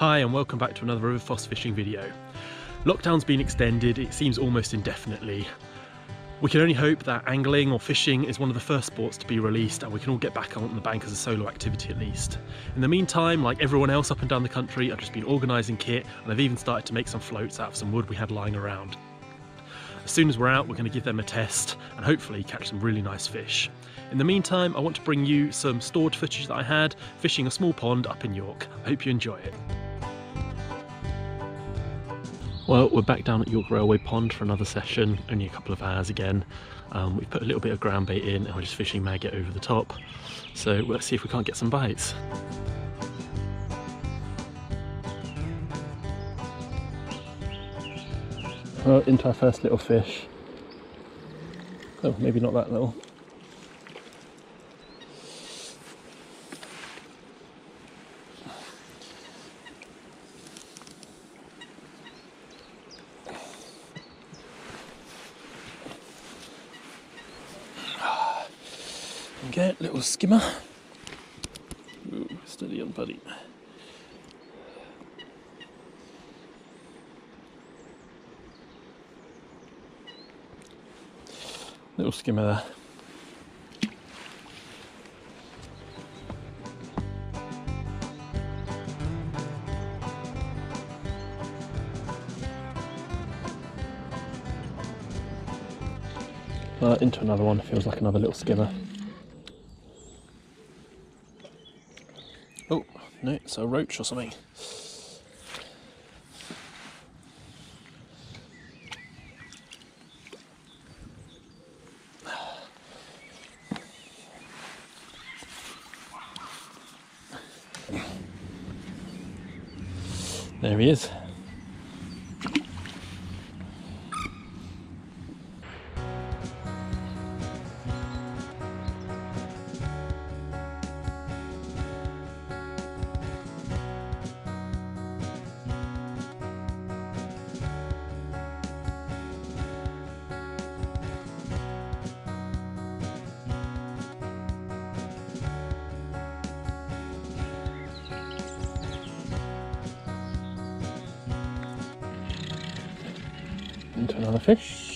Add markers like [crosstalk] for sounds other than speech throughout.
Hi and welcome back to another River Foss fishing video. Lockdown's been extended, it seems almost indefinitely. We can only hope that angling or fishing is one of the first sports to be released and we can all get back on the bank as a solo activity at least. In the meantime, like everyone else up and down the country, I've just been organising kit and I've even started to make some floats out of some wood we had lying around. As soon as we're out, we're going to give them a test and hopefully catch some really nice fish. In the meantime, I want to bring you some stored footage that I had fishing a small pond up in York. I hope you enjoy it. Well, we're back down at York Railway Pond for another session, only a couple of hours again. Um, we've put a little bit of ground bait in and we're just fishing maggot over the top. So let's see if we can't get some bites. Well, into our first little fish. Oh, maybe not that little. Okay, little skimmer. Ooh, steady on, buddy. Little skimmer there. Uh, into another one, feels like another little skimmer. Oh, no, it's a roach or something. There he is. Into another fish.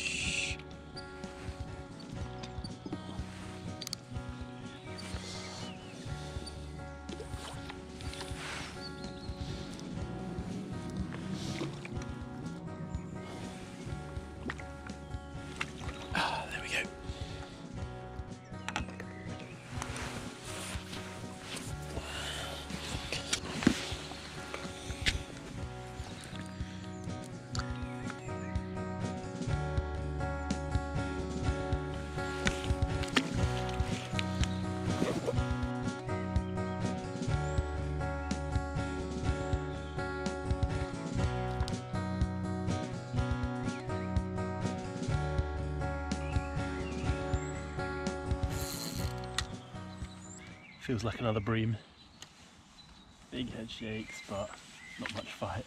Feels like another bream. Big head shakes, but not much fight.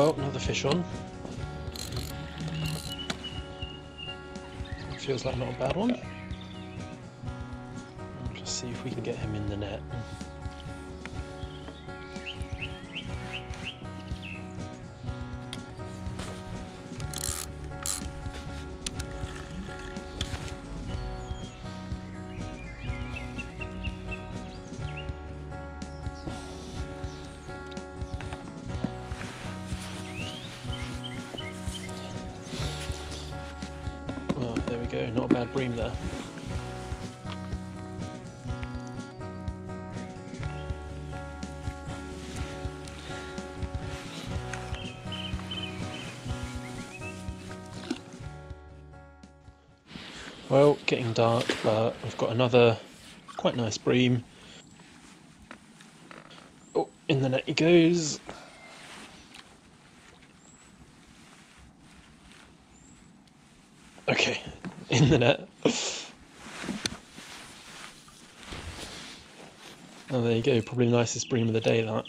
Well, another fish on. Feels like not a bad one. Let's see if we can get him in the net. Oh, there we go, not a bad bream there. Well, getting dark, but we've got another quite nice bream. Oh, in the net he goes. Okay, [laughs] in the net. Oh, there you go. Probably the nicest bream of the day, that.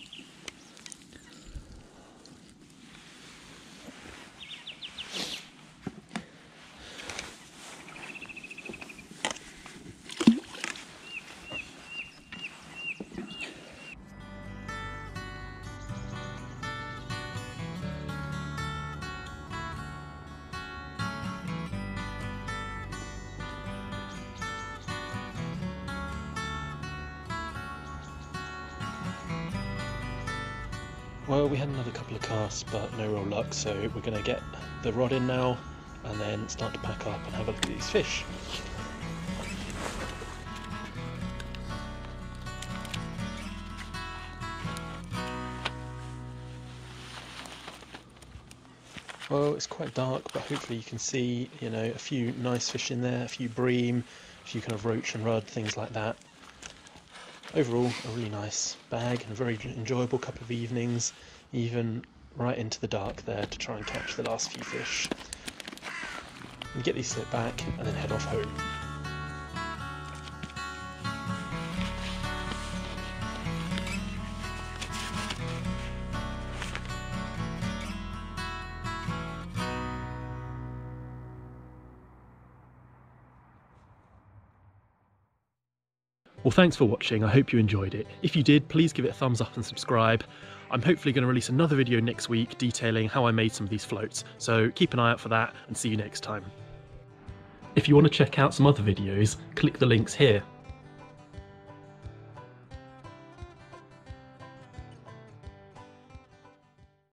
Well, we had another couple of casts, but no real luck, so we're going to get the rod in now and then start to pack up and have a look at these fish. Well, it's quite dark, but hopefully you can see, you know, a few nice fish in there, a few bream, a few kind of roach and rudd, things like that overall a really nice bag and a very enjoyable couple of evenings even right into the dark there to try and catch the last few fish. And get these slipped back and then head off home Well, thanks for watching. I hope you enjoyed it. If you did, please give it a thumbs up and subscribe. I'm hopefully going to release another video next week detailing how I made some of these floats, so keep an eye out for that and see you next time. If you want to check out some other videos, click the links here.